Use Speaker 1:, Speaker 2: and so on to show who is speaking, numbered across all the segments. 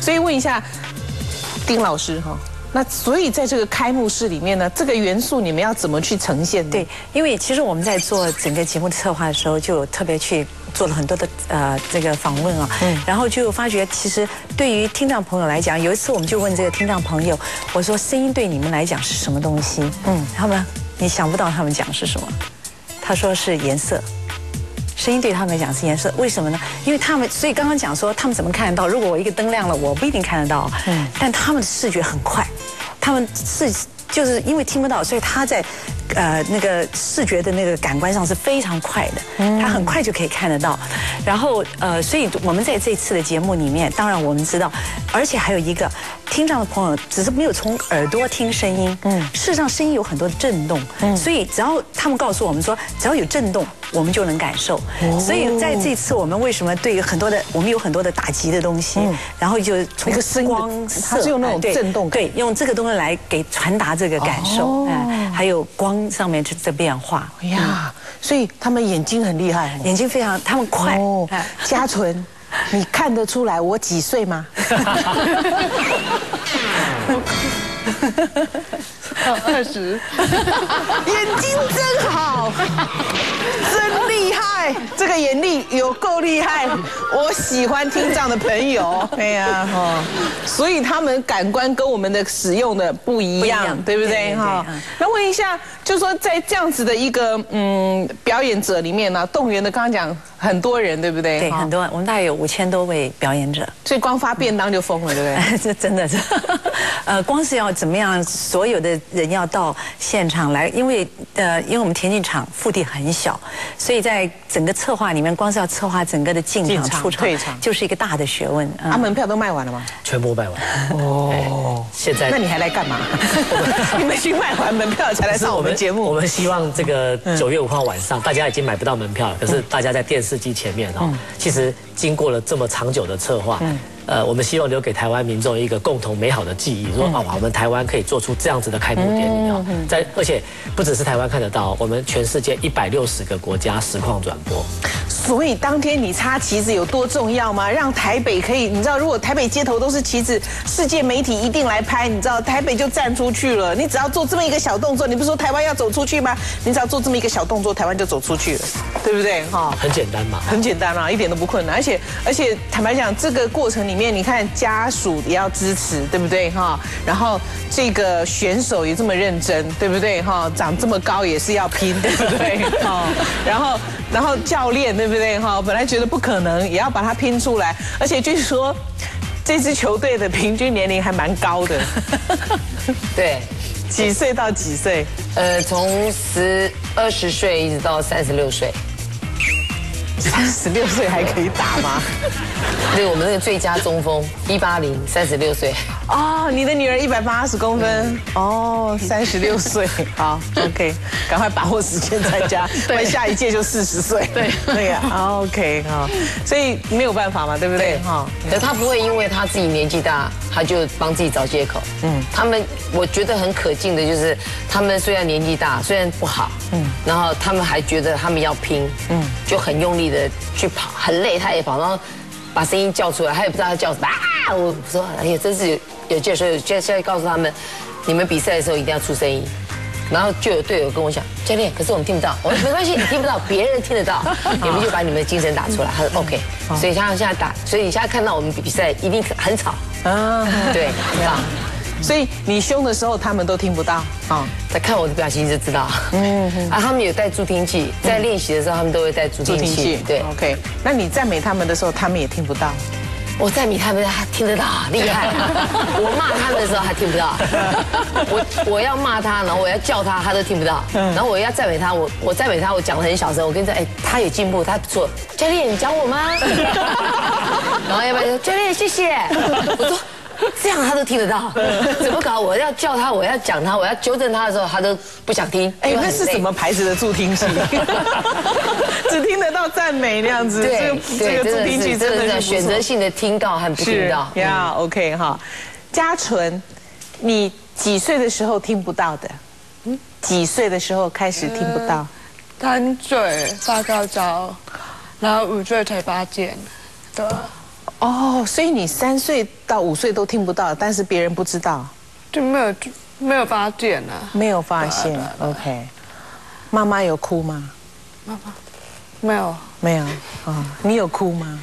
Speaker 1: 所以问一下丁老师哈，那所以在这个开幕式里面呢，这个元素你们要怎么去呈现？
Speaker 2: 对，因为其实我们在做整个节目的策划的时候，就特别去做了很多的呃这个访问啊，嗯，然后就发觉其实对于听障朋友来讲，有一次我们就问这个听障朋友，我说声音对你们来讲是什么东西？嗯，他们你想不到他们讲是什么，他说是颜色。声音对他们来讲是颜色，为什么呢？因为他们，所以刚刚讲说他们怎么看得到？如果我一个灯亮了，我不一定看得到。嗯，但他们的视觉很快，他们是就是因为听不到，所以他在。呃，那个视觉的那个感官上是非常快的，他很快就可以看得到。然后呃，所以我们在这次的节目里面，当然我们知道，而且还有一个听障的朋友，只是没有从耳朵听声音，嗯，事实上声音有很多的震动，嗯，所以只要他们告诉我们说，只要有震动，我们就能感受。所以在这次我们为什么对于很多的我们有很多的打击的东西，然后就从光
Speaker 1: 色，是用那种震动，
Speaker 2: 对，用这个东西来给传达这个感受，嗯，还有光。上面就在变化。呀，
Speaker 1: 所以他们眼睛很厉害，
Speaker 2: 眼睛非常，他们快。哦，
Speaker 1: 加纯，你看得出来我几岁吗？
Speaker 3: 二十，
Speaker 1: 眼睛真好，真厉害，这个眼力有够厉害，我喜欢听这样的朋友。哎呀，哈，所以他们感官跟我们的使用的不一样，对不对？哈，那问一下，就说在这样子的一个嗯表演者里面呢，动员的刚刚讲。很多人对不对？
Speaker 2: 对，很多。我们大概有五千多位表演者，
Speaker 1: 所以光发便当就疯了，对不对？
Speaker 2: 这 真的是，呃，光是要怎么样，所有的人要到现场来，因为呃，因为我们田径场腹地很小，所以在整个策划里面，光是要策划整个的进场、出场、退场，就是一个大的学问。
Speaker 1: 啊，门票都卖完了吗？
Speaker 4: 全部卖完。哦，现在
Speaker 1: 那你还来干嘛？你们去卖完门票才来上我们节目？
Speaker 4: 我们希望这个九月五号晚上，大家已经买不到门票了，可是大家在电视。司机前面哈，其实经过了这么长久的策划，呃，我们希望留给台湾民众一个共同美好的记忆，说啊，我们台湾可以做出这样子的开幕典礼啊，在而且不只是台湾看得到，我们全世界一百六十个国家实况转播。
Speaker 1: 所以当天你插旗子有多重要吗？让台北可以，你知道，如果台北街头都是旗子，世界媒体一定来拍，你知道，台北就站出去了。你只要做这么一个小动作，你不是说台湾要走出去吗？你只要做这么一个小动作，台湾就走出去了，对不对？
Speaker 4: 哈，很简单嘛，
Speaker 1: 很简单啊，一点都不困难。而且而且坦白讲，这个过程里面，你看家属也要支持，对不对？哈，然后这个选手也这么认真，对不对？哈，长这么高也是要拼，对不对？哈，然后然后教练对。对不对哈？本来觉得不可能，也要把它拼出来。而且据说这支球队的平均年龄还蛮高的。
Speaker 5: 对，
Speaker 1: 几岁到几岁？呃，
Speaker 5: 从十二十岁一直到三十六岁。
Speaker 1: 三十六岁还可以打吗？
Speaker 5: 对，我们那个最佳中锋一八零，三十六岁。
Speaker 1: 哦，你的女儿一百八十公分，哦，三十六岁，好，OK，赶快把握时间参加，对，下一届就四十岁，
Speaker 3: 对，对
Speaker 1: 呀，OK，好，所以没有办法嘛，对不对？
Speaker 5: 哈，可他不会因为他自己年纪大，他就帮自己找借口。嗯，他们我觉得很可敬的就是，他们虽然年纪大，虽然不好，嗯，然后他们还觉得他们要拼，嗯，就很用力的去跑，很累他也跑，然后把声音叫出来，他也不知道他叫什么啊，我说，哎呀，真是。有介绍，接下来告诉他们，你们比赛的时候一定要出声音。然后就有队友跟我讲，教练，可是我们听不到。我说没关系，你听不到，别人听得到，你们就把你们的精神打出来。他说 OK。所以他现在打，所以你现在看到我们比赛一定很吵啊，对，很吵。
Speaker 1: 所以你凶的时候他们都听不到
Speaker 5: 啊，在看我的表情就知道。嗯，啊，他们有带助听器，在练习的时候他们都会带助听器。对
Speaker 1: ，OK。那你赞美他们的时候，他们也听不到。
Speaker 5: 我赞美他们，他听得到，厉害。我骂他们的时候，他听不到。我我要骂他，然后我要叫他，他都听不到。然后我要赞美他，我我赞美他，我讲的很小声。我跟你说，哎，他有进步，他不错。教练，你讲我吗？然后要不要说教练，谢谢。我说。这样他都听得到，怎么搞？我要叫他，我要讲他，我要纠正他的时候，他都不想听。哎，
Speaker 1: 那是什么牌子的助听器？只听得到赞美那样子。
Speaker 5: 对，这个助听器真的选择性的听到和不听到。
Speaker 1: 呀，OK 哈。嘉纯，你几岁的时候听不到的？嗯，几岁的时候开始听不到？
Speaker 3: 贪嘴、发高烧，然后五岁才发现的。
Speaker 1: 哦，所以你三岁到五岁都听不到，但是别人不知道，
Speaker 3: 就没有没有发现啊，
Speaker 1: 没有发现。OK，妈妈有哭吗？
Speaker 3: 没有，
Speaker 1: 没有。啊，你有哭吗？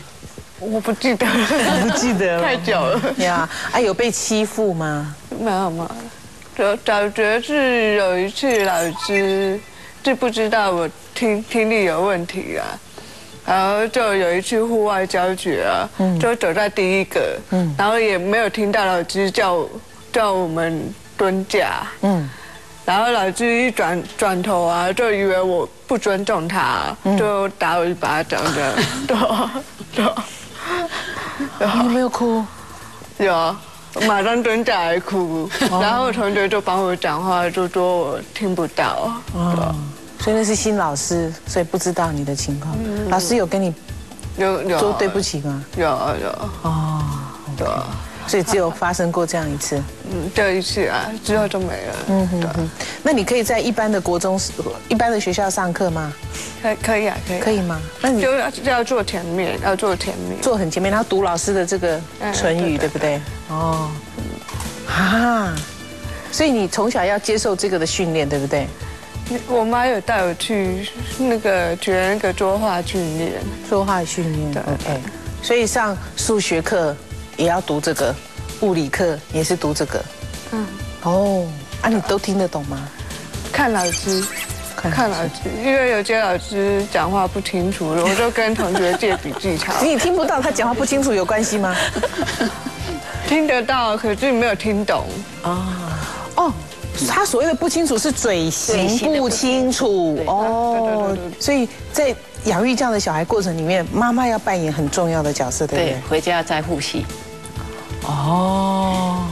Speaker 3: 我不记得，
Speaker 1: 不记得了，
Speaker 3: 太久了。
Speaker 1: 呀，啊，有被欺负吗？
Speaker 3: 没有嘛有，就感觉是有一次老师就不知道我听听力有问题啊，然后就有一次户外教学啊，就走在第一个，然后也没有听到老师叫叫我们蹲下，嗯，然后老师一转转头啊，就以为我不尊重他，就打我一巴掌的，对对。
Speaker 1: 你有没有哭？
Speaker 3: 有，马上蹲下来哭，然后同学就帮我讲话，就说我听不到。
Speaker 1: 哦，所以那是新老师，所以不知道你的情况。老师有跟你
Speaker 3: 有有
Speaker 1: 说对不起吗？
Speaker 3: 有有。哦，
Speaker 1: 对。所以只有发生过这样一次。
Speaker 3: 嗯，这一次啊，之后就没了。嗯哼。
Speaker 1: 那你可以在一般的国中、一般的学校上课吗？
Speaker 3: 可可以啊，可以。
Speaker 1: 可以吗？
Speaker 3: 那你就要要做前面，要做前面，
Speaker 1: 做很前面，然后读老师的这个唇语，对不对？哦。啊，所以你从小要接受这个的训练，对不对？
Speaker 3: 我妈有带我去那个学那个说话训练，
Speaker 1: 说话训练。对，OK。所以上数学课也要读这个，物理课也是读这个。嗯。哦，啊，你都听得懂吗？
Speaker 3: 看老师。看老师，因为有些老师讲话不清楚，我 就跟同学借笔记抄。
Speaker 1: 你听不到他讲话不清楚有关系吗？
Speaker 3: 听得到，可是没有听懂。啊，
Speaker 1: 哦，他所谓的不清楚是嘴型不清楚哦。所以在养育这样的小孩过程里面，妈妈要扮演很重要的角色，对不对？
Speaker 6: 对，回家要再复习。
Speaker 1: 哦，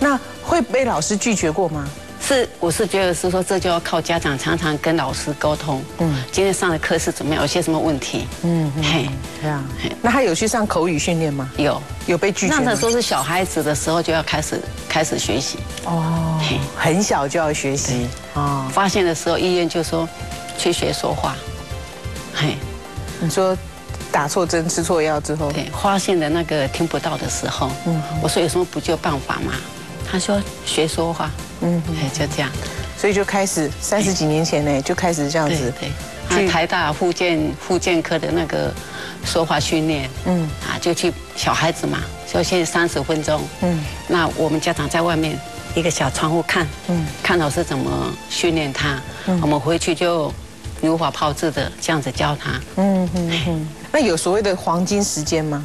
Speaker 1: 那会被老师拒绝过吗？
Speaker 6: 是，我是觉得是说，这就要靠家长常常跟老师沟通。嗯，今天上的课是怎么样？有些什么问题？嗯，
Speaker 1: 嘿，这样。那他有去上口语训练吗？
Speaker 6: 有，
Speaker 1: 有被拒绝。
Speaker 6: 那时候是小孩子的时候就要开始开始学习。哦，
Speaker 1: 很小就要学习。
Speaker 6: 哦，发现的时候医院就说去学说话。
Speaker 1: 嘿，你说打错针、吃错药之后，
Speaker 6: 对，发现的那个听不到的时候，嗯，我说有什么补救办法吗？他说学说话。嗯，哎，就这样，
Speaker 1: 所以就开始三十几年前呢，就开始这样子。
Speaker 6: 对，去台大附健附健科的那个说话训练。嗯，啊，就去小孩子嘛，就先三十分钟。嗯，那我们家长在外面一个小窗户看，嗯，看老师怎么训练他。嗯，我们回去就如法炮制的这样子教他。嗯
Speaker 1: 嗯，那有所谓的黄金时间吗？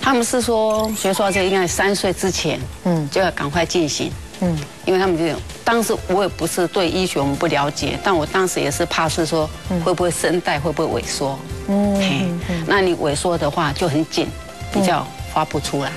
Speaker 6: 他们是说学说这应该三岁之前，嗯，就要赶快进行。嗯，因为他们就当时我也不是对医学我们不了解，但我当时也是怕是说会不会声带会不会萎缩，嗯，那你萎缩的话就很紧，比较发不出来。